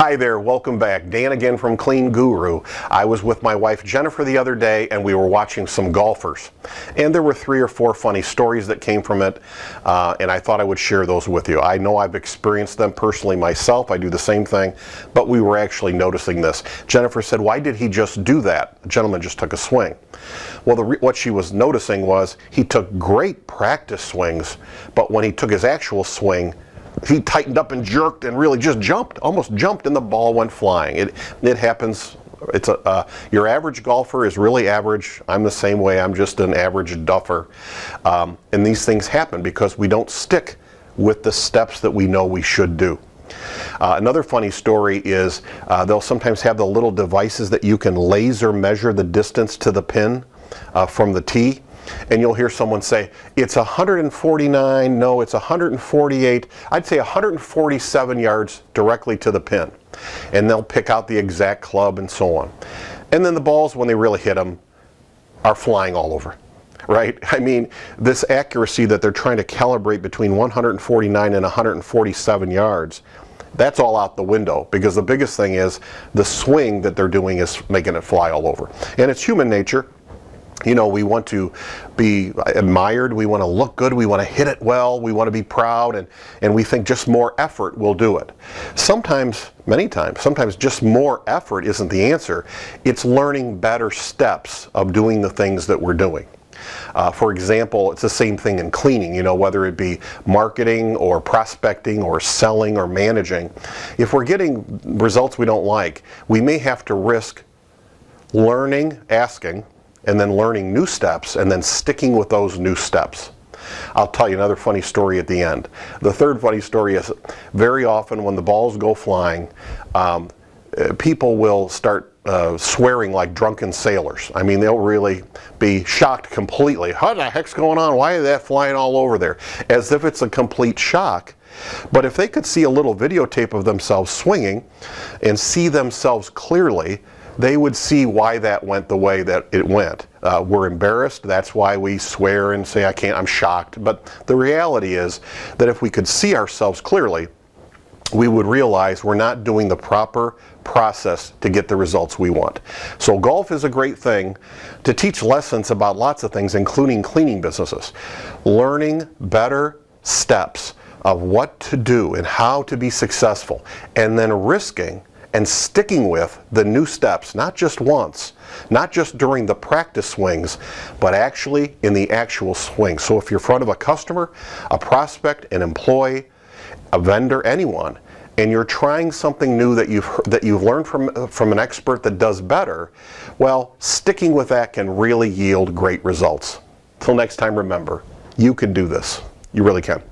Hi there, welcome back. Dan again from Clean Guru. I was with my wife Jennifer the other day and we were watching some golfers. And there were three or four funny stories that came from it, uh, and I thought I would share those with you. I know I've experienced them personally myself, I do the same thing, but we were actually noticing this. Jennifer said, Why did he just do that? The gentleman just took a swing. Well, the, what she was noticing was he took great practice swings, but when he took his actual swing, he tightened up and jerked and really just jumped, almost jumped, and the ball went flying. It it happens. It's a uh, your average golfer is really average. I'm the same way. I'm just an average duffer, um, and these things happen because we don't stick with the steps that we know we should do. Uh, another funny story is uh, they'll sometimes have the little devices that you can laser measure the distance to the pin uh, from the tee and you'll hear someone say, it's 149, no, it's 148, I'd say 147 yards directly to the pin. And they'll pick out the exact club and so on. And then the balls, when they really hit them, are flying all over. Right? I mean, this accuracy that they're trying to calibrate between 149 and 147 yards, that's all out the window because the biggest thing is the swing that they're doing is making it fly all over. And it's human nature you know, we want to be admired, we want to look good, we want to hit it well, we want to be proud, and, and we think just more effort will do it. Sometimes, many times, sometimes just more effort isn't the answer. It's learning better steps of doing the things that we're doing. Uh, for example, it's the same thing in cleaning, you know, whether it be marketing or prospecting or selling or managing. If we're getting results we don't like, we may have to risk learning, asking, and then learning new steps and then sticking with those new steps. I'll tell you another funny story at the end. The third funny story is very often when the balls go flying, um, uh, people will start uh, swearing like drunken sailors. I mean, they'll really be shocked completely. What the heck's going on? Why is that flying all over there? As if it's a complete shock. But if they could see a little videotape of themselves swinging and see themselves clearly, they would see why that went the way that it went. Uh, we're embarrassed. That's why we swear and say, I can't, I'm shocked. But the reality is that if we could see ourselves clearly, we would realize we're not doing the proper process to get the results we want. So golf is a great thing to teach lessons about lots of things, including cleaning businesses. Learning better steps of what to do and how to be successful, and then risking and sticking with the new steps, not just once, not just during the practice swings, but actually in the actual swing. So if you're in front of a customer, a prospect, an employee, a vendor, anyone, and you're trying something new that you've that you've learned from from an expert that does better, well, sticking with that can really yield great results. Till next time, remember, you can do this. You really can.